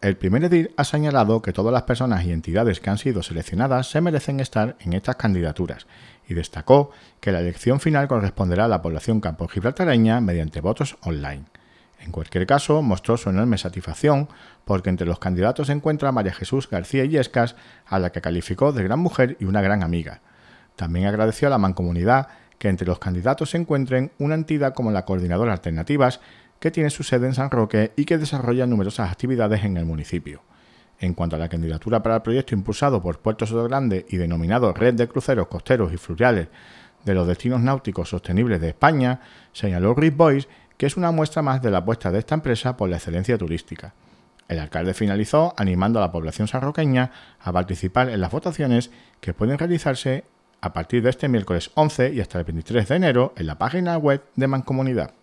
El primer edil ha señalado que todas las personas y entidades que han sido seleccionadas se merecen estar en estas candidaturas y destacó que la elección final corresponderá a la población campo gibraltareña mediante votos online. En cualquier caso, mostró su enorme satisfacción porque entre los candidatos se encuentra María Jesús García Illescas, a la que calificó de gran mujer y una gran amiga. También agradeció a la mancomunidad que entre los candidatos se encuentren una entidad como la Coordinadora Alternativas, que tiene su sede en San Roque y que desarrolla numerosas actividades en el municipio. En cuanto a la candidatura para el proyecto impulsado por Puerto Soto Grande y denominado Red de Cruceros Costeros y Fluviales de los Destinos Náuticos Sostenibles de España, señaló Rick Boyce que es una muestra más de la apuesta de esta empresa por la excelencia turística. El alcalde finalizó animando a la población sanroqueña a participar en las votaciones que pueden realizarse a partir de este miércoles 11 y hasta el 23 de enero en la página web de Mancomunidad.